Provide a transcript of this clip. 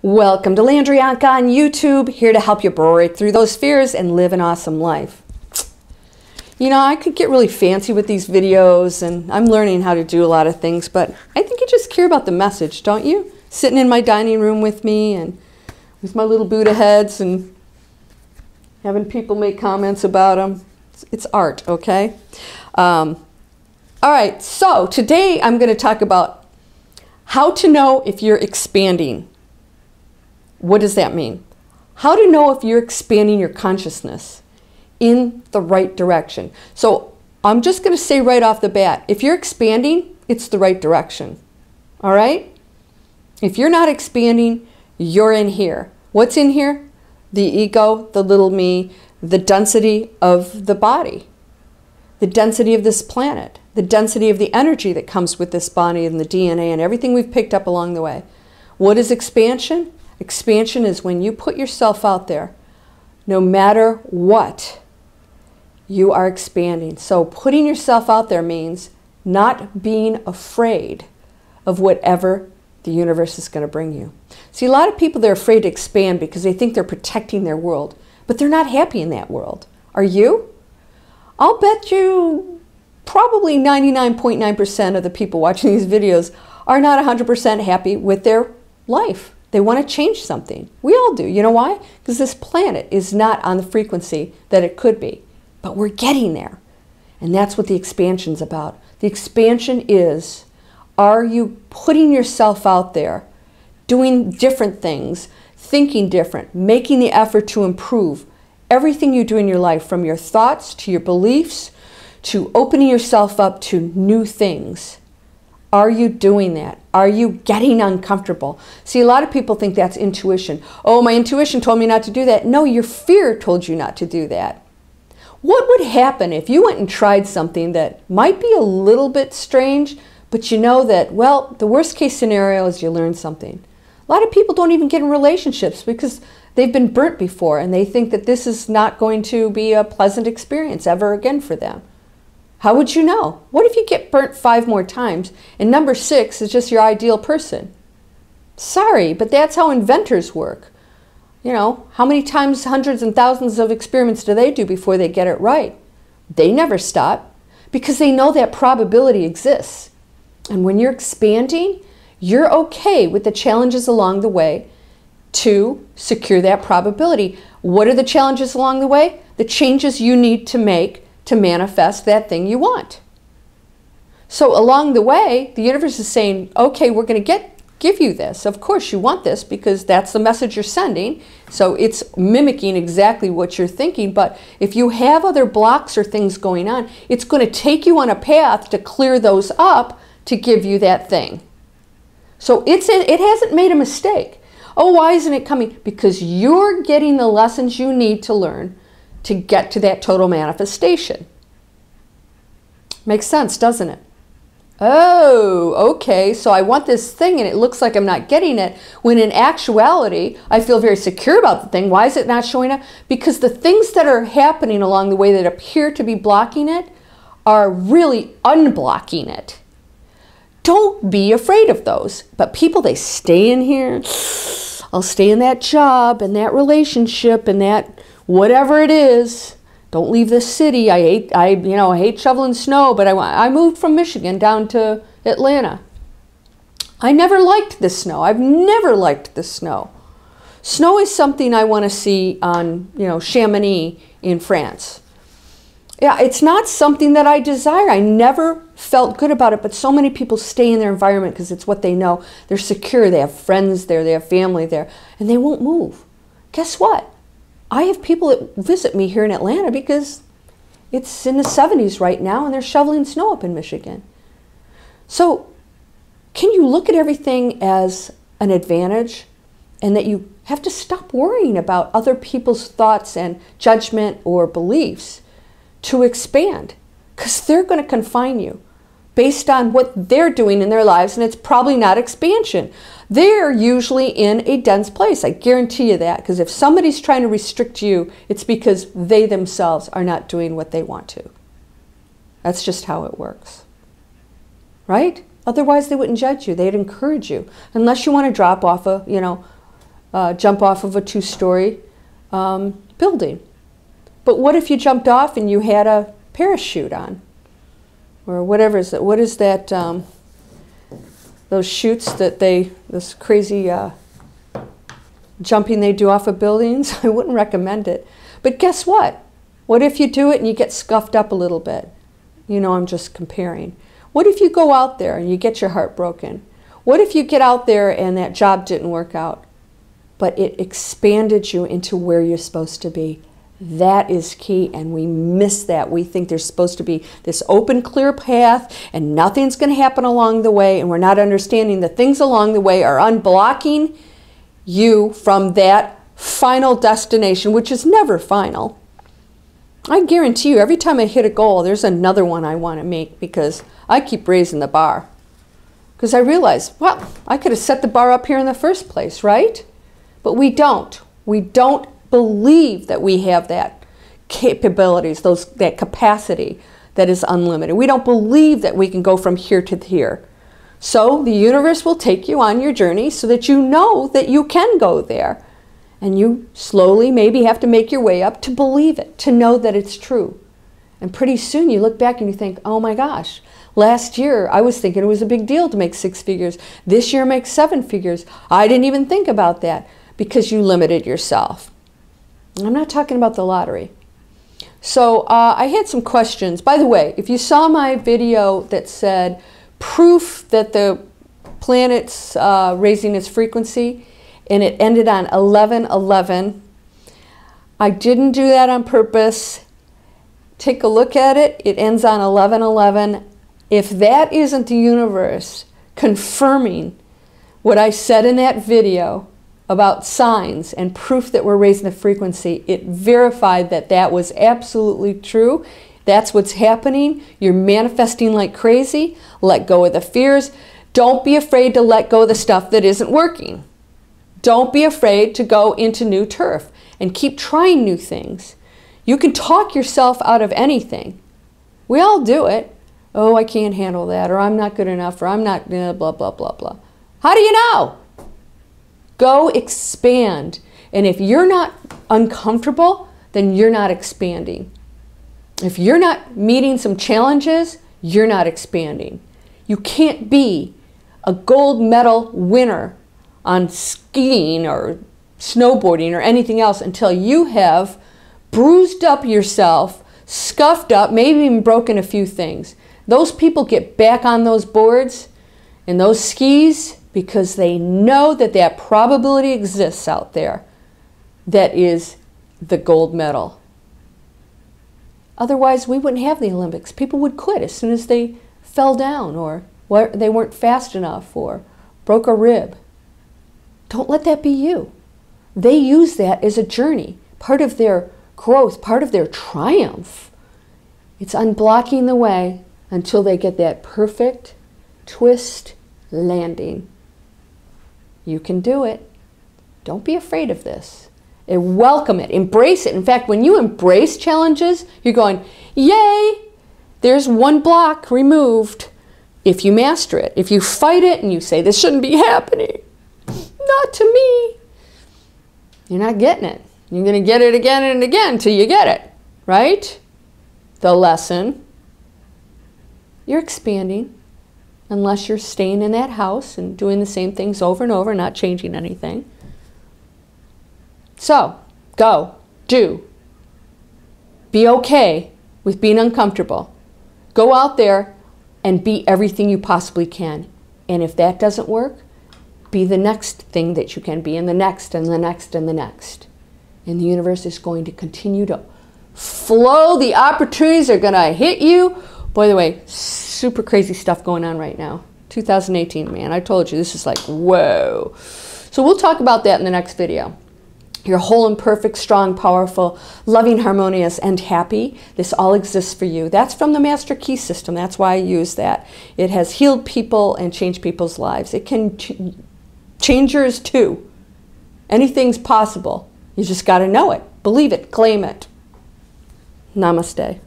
Welcome to Landria Onkka on YouTube, here to help you break through those fears and live an awesome life. You know, I could get really fancy with these videos and I'm learning how to do a lot of things, but I think you just care about the message, don't you? Sitting in my dining room with me and with my little Buddha heads and having people make comments about them. It's, art, okay? Um, all right, so today I'm going to talk about how to know if you're expanding. What does that mean? How to know if you're expanding your consciousness in the right direction. So I'm just going to say right off the bat if you're expanding, it's the right direction. All right? If you're not expanding, you're in here. What's in here? The ego, the little me, the density of the body, the density of this planet, the density of the energy that comes with this body and the DNA and everything we've picked up along the way. What is expansion? Expansion is when you put yourself out there, no matter what, you are expanding. So putting yourself out there means not being afraid of whatever the universe is going to bring you. See, a lot of people, they're afraid to expand because they think they're protecting their world, but they're not happy in that world. Are you? I'll bet you probably 99.9% of the people watching these videos are not 100% happy with their life. They want to change something. We all do. You know why? Because this planet is not on the frequency that it could be. But we're getting there. And that's what the expansion's about. The expansion is are you putting yourself out there, doing different things, thinking different, making the effort to improve everything you do in your life, from your thoughts to your beliefs to opening yourself up to new things? Are you doing that? Are you getting uncomfortable? See, a lot of people think that's intuition. Oh, my intuition told me not to do that. No, your fear told you not to do that. What would happen if you went and tried something that might be a little bit strange, but you know that, well, the worst case scenario is you learn something. A lot of people don't even get in relationships because they've been burnt before and they think that this is not going to be a pleasant experience ever again for them. How would you know? What if you get burnt five more times and number six is just your ideal person? Sorry, but that's how inventors work. You know, how many times, hundreds and thousands of experiments do they do before they get it right? They never stop because they know that probability exists. And when you're expanding, you're okay with the challenges along the way to secure that probability. What are the challenges along the way? The changes you need to make to manifest that thing you want. So along the way, the universe is saying, okay, we're going to get give you this. Of course, you want this because that's the message you're sending. So it's mimicking exactly what you're thinking. But if you have other blocks or things going on, it's going to take you on a path to clear those up to give you that thing. So it's it hasn't made a mistake. Oh, why isn't it coming? Because you're getting the lessons you need to learn to get to that total manifestation. Makes sense, doesn't it? Oh, okay, so I want this thing and it looks like I'm not getting it, when in actuality, I feel very secure about the thing. Why is it not showing up? Because the things that are happening along the way that appear to be blocking it are really unblocking it. Don't be afraid of those. But people, they stay in here. I'll stay in that job and that relationship and that whatever it is don't leave the city. I hate, I, you know, I hate shoveling snow, but I, I moved from Michigan down to Atlanta. I never liked the snow. I've never liked the snow. Snow is something I want to see on, you know, Chamonix in France. Yeah, it's not something that I desire. I never felt good about it, but so many people stay in their environment because it's what they know. They're secure. They have friends there. They have family there, and they won't move. Guess what? I have people that visit me here in Atlanta because it's in the 70s right now and they're shoveling snow up in Michigan. So, can you look at everything as an advantage and that you have to stop worrying about other people's thoughts and judgment or beliefs to expand? Because they're going to confine you based on what they're doing in their lives, and it's probably not expansion. They're usually in a dense place. I guarantee you that. Because if somebody's trying to restrict you, it's because they themselves are not doing what they want to. That's just how it works. Right? Otherwise, they wouldn't judge you. They'd encourage you. Unless you want to drop off a, you know, uh, jump off of a two story um, building. But what if you jumped off and you had a parachute on? Or whatever is that? What is that? Um, those shoots that they, this crazy uh, jumping they do off of buildings? I wouldn't recommend it. But guess what? What if you do it and you get scuffed up a little bit? You know, I'm just comparing. What if you go out there and you get your heart broken? What if you get out there and that job didn't work out, but it expanded you into where you're supposed to be? That is key, and we miss that. We think there's supposed to be this open, clear path, and nothing's going to happen along the way, and we're not understanding that things along the way are unblocking you from that final destination, which is never final. I guarantee you, every time I hit a goal, there's another one I want to make because I keep raising the bar. Because I realize, well, I could have set the bar up here in the first place, right? But we don't. We don't believe that we have that capabilities, those that capacity that is unlimited. We don't believe that we can go from here to here. So the universe will take you on your journey so that you know that you can go there. And you slowly maybe have to make your way up to believe it, to know that it's true. And pretty soon you look back and you think, oh my gosh, last year I was thinking it was a big deal to make six figures. This year make seven figures. I didn't even think about that because you limited yourself. I'm not talking about the lottery. So uh, I had some questions. By the way, if you saw my video that said proof that the planet's uh, raising its frequency, and it ended on 1111, I didn't do that on purpose. Take a look at it. It ends on 1111. If that isn't the universe confirming what I said in that video, about signs and proof that we're raising the frequency, it verified that that was absolutely true. That's what's happening. You're manifesting like crazy. Let go of the fears. Don't be afraid to let go of the stuff that isn't working. Don't be afraid to go into new turf and keep trying new things. You can talk yourself out of anything. We all do it. Oh, I can't handle that, or I'm not good enough, or I'm not blah, blah, blah, blah, blah. How do you know? Go expand. And if you're not uncomfortable, then you're not expanding. If you're not meeting some challenges, you're not expanding. You can't be a gold medal winner on skiing or snowboarding or anything else until you have bruised up yourself, scuffed up, maybe even broken a few things. Those people get back on those boards and those skis because they know that that probability exists out there that is the gold medal. Otherwise, we wouldn't have the Olympics. People would quit as soon as they fell down or they weren't fast enough or broke a rib. Don't let that be you. They use that as a journey, part of their growth, part of their triumph. It's unblocking the way until they get that perfect twist landing. You can do it. Don't be afraid of this. And welcome it, embrace it. In fact, when you embrace challenges, you're going, Yay! There's one block removed if you master it. If you fight it and you say, This shouldn't be happening, not to me, you're not getting it. You're going to get it again and again until you get it, right? The lesson. You're expanding unless you're staying in that house and doing the same things over and over, not changing anything. So, go, do. Be okay with being uncomfortable. Go out there and be everything you possibly can. And if that doesn't work, be the next thing that you can be, and the next, and the next, and the next. And the universe is going to continue to flow. The opportunities are going to hit you by the way, super crazy stuff going on right now. 2018, man. I told you, this is like, whoa. So we'll talk about that in the next video. You're whole and perfect, strong, powerful, loving, harmonious, and happy. This all exists for you. That's from the Master Key System. That's why I use that. It has healed people and changed people's lives. It can ch change yours too. Anything's possible. You just got to know it, believe it, claim it. Namaste.